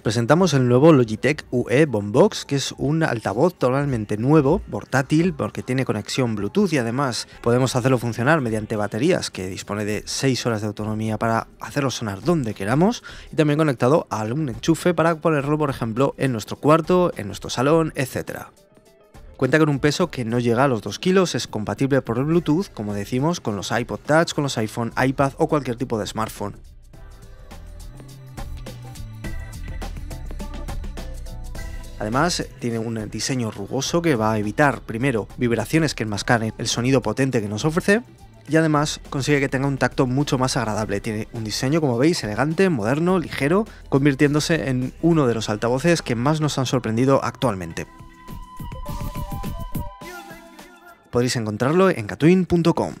Os presentamos el nuevo Logitech UE Boombox, que es un altavoz totalmente nuevo, portátil, porque tiene conexión Bluetooth y además podemos hacerlo funcionar mediante baterías, que dispone de 6 horas de autonomía para hacerlo sonar donde queramos, y también conectado a algún enchufe para ponerlo, por ejemplo, en nuestro cuarto, en nuestro salón, etc. Cuenta con un peso que no llega a los 2 kilos, es compatible por Bluetooth, como decimos, con los iPod Touch, con los iPhone, iPad o cualquier tipo de smartphone. Además, tiene un diseño rugoso que va a evitar, primero, vibraciones que enmascaren el sonido potente que nos ofrece, y además consigue que tenga un tacto mucho más agradable. Tiene un diseño, como veis, elegante, moderno, ligero, convirtiéndose en uno de los altavoces que más nos han sorprendido actualmente. Podéis encontrarlo en catwin.com.